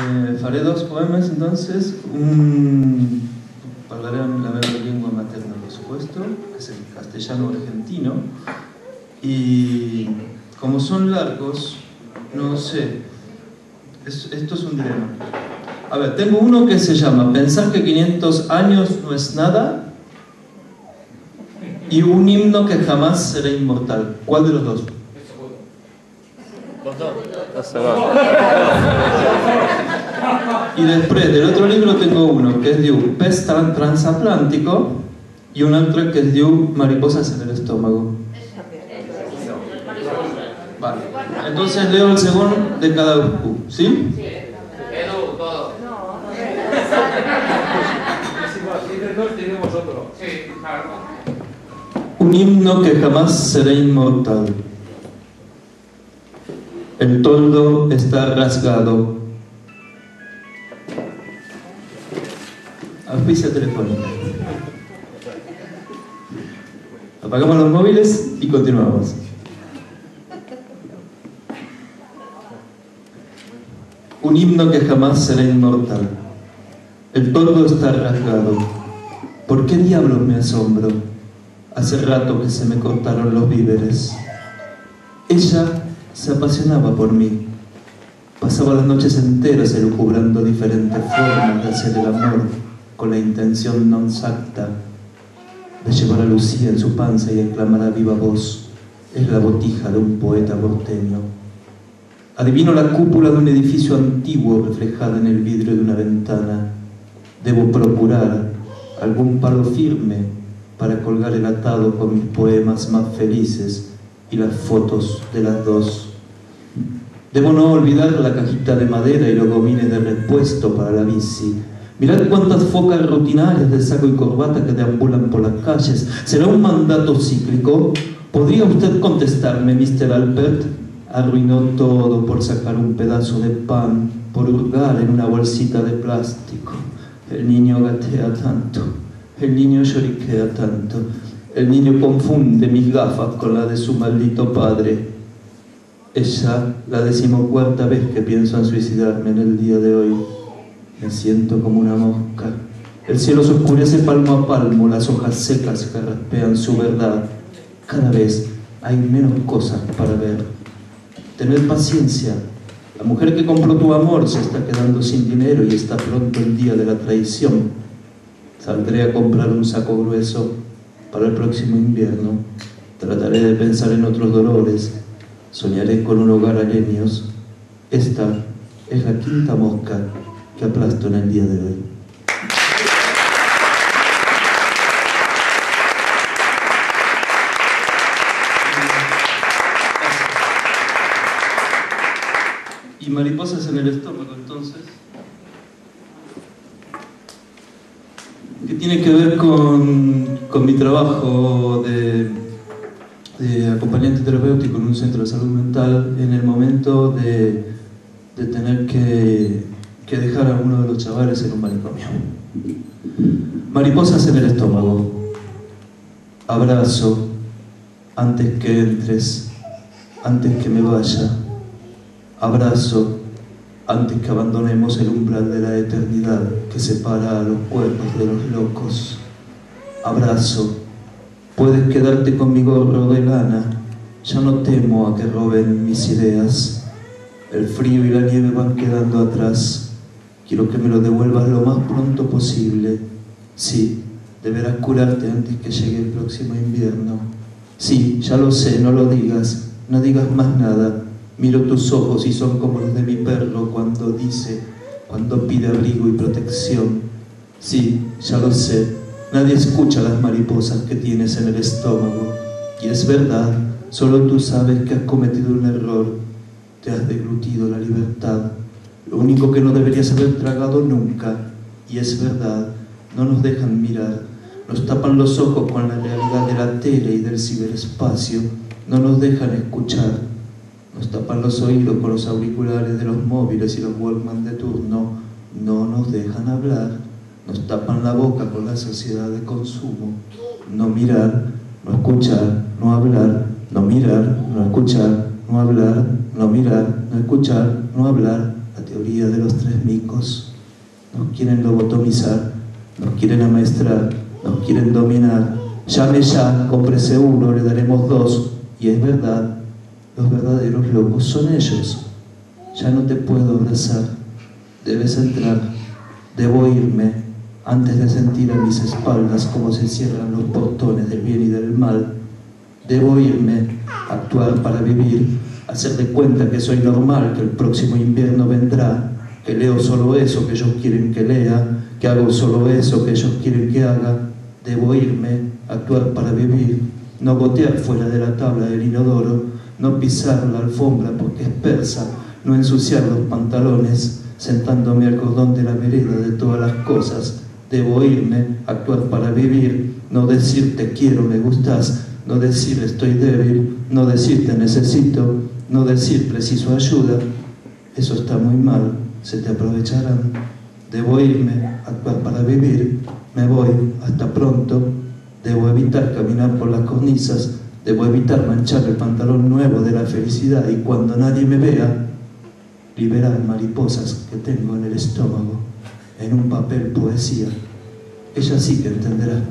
Eh, faré dos poemas entonces. Un, hablaré en la meva lengua materna, por supuesto, que es el castellano argentino. Y como son largos, no sé, es- esto es un dilema. A ver, tengo uno que se llama Pensar que 500 años no es nada y un himno que jamás será inmortal. ¿Cuál de los dos? Y después del otro libro tengo uno que es de un pez tran- transatlántico y un otro que es de un mariposas en el estómago. Vale. Entonces leo el segundo de cada uno, ¿sí? Edu, todo. Sí, claro. Un himno que jamás será inmortal. El toldo está rasgado. Auspicia telefónica. Apagamos los móviles y continuamos. Un himno que jamás será inmortal. El toldo está rasgado. ¿Por qué diablos me asombro? Hace rato que se me cortaron los víveres. Ella se apasionaba por mí. Pasaba las noches enteras elucubrando diferentes formas de hacer el amor con la intención non exacta de llevar a Lucía en su panza y exclamar a viva voz, es la botija de un poeta porteño. Adivino la cúpula de un edificio antiguo reflejada en el vidrio de una ventana. Debo procurar algún palo firme para colgar el atado con mis poemas más felices y las fotos de las dos. Debo no olvidar la cajita de madera y los gomines de repuesto para la bici. Mirad cuántas focas rutinarias de saco y corbata que deambulan por las calles. ¿Será un mandato cíclico? ¿Podría usted contestarme, Mr. Albert? Arruinó todo por sacar un pedazo de pan, por hurgar en una bolsita de plástico. El niño gatea tanto, el niño lloriquea tanto, el niño confunde mis gafas con la de su maldito padre. Es la decimocuarta vez que pienso en suicidarme en el día de hoy. Me siento como una mosca. El cielo se oscurece palmo a palmo, las hojas secas que raspean su verdad. Cada vez hay menos cosas para ver. Tened paciencia. La mujer que compró tu amor se está quedando sin dinero y está pronto el día de la traición. Saldré a comprar un saco grueso para el próximo invierno. Trataré de pensar en otros dolores. Soñaré con un hogar a leños. Esta es la quinta mosca que aplasto en el día de hoy. Y mariposas en el estómago, entonces. Que tiene que ver con, con mi trabajo de, acompañante terapéutico en un centro de salud mental en el momento de, de tener que, que dejar a uno de los chavales en un manicomio. Mariposas en el estómago. Abrazo antes que entres, antes que me vaya. Abrazo antes que abandonemos el umbral de la eternidad que separa a los cuerpos de los locos. Abrazo. Puedes quedarte con mi gorro de lana. Ya no temo a que roben mis ideas. El frío y la nieve van quedando atrás. Quiero que me lo devuelvas lo más pronto posible. Sí, deberás curarte antes que llegue el próximo invierno. Sí, ya lo sé, no lo digas. No digas más nada. Miro tus ojos y son como los de mi perro cuando dice, cuando pide abrigo y protección. Sí, ya lo sé. Nadie escucha las mariposas que tienes en el estómago. Y es verdad, solo tú sabes que has cometido un error. Te has deglutido la libertad. Lo único que no deberías haber tragado nunca. Y es verdad, no nos dejan mirar. Nos tapan los ojos con la realidad de la tele y del ciberespacio. No nos dejan escuchar. Nos tapan los oídos con los auriculares de los móviles y los Walkman de turno. No nos dejan hablar. Nos tapan la boca con la sociedad de consumo. No mirar, no escuchar, no hablar. No mirar, no escuchar, no hablar. No mirar, no escuchar, no hablar. teoría de los tres micos. Nos quieren lobotomizar, nos quieren amaestrar, nos quieren dominar. Llame ya, cómprese uno, le daremos dos. Y es verdad, los verdaderos locos son ellos. Ya no te puedo abrazar, debes entrar, debo irme antes de sentir a mis espaldas cómo se cierran los portones del bien y del mal. Debo irme, actuar para vivir, hacer de cuenta que soy normal, que el próximo invierno vendrá, que leo solo eso que ellos quieren que lea, que hago solo eso que ellos quieren que haga. Debo irme, actuar para vivir, no gotear fuera de la tabla del inodoro, no pisar la alfombra porque es persa, no ensuciar los pantalones, sentándome al cordón de la vereda de todas las cosas. Debo irme, actuar para vivir, no decir te quiero, me gustas, no decir estoy débil, no decir te necesito, no decir preciso ayuda. Eso está muy mal, se te aprovecharán. Debo irme, actuar para vivir, me voy, hasta pronto. Debo evitar caminar por las cornisas, debo evitar manchar el pantalón nuevo de la felicidad y cuando nadie me vea, liberar mariposas que tengo en el estómago, en un papel poesía. Ella sí que entenderá.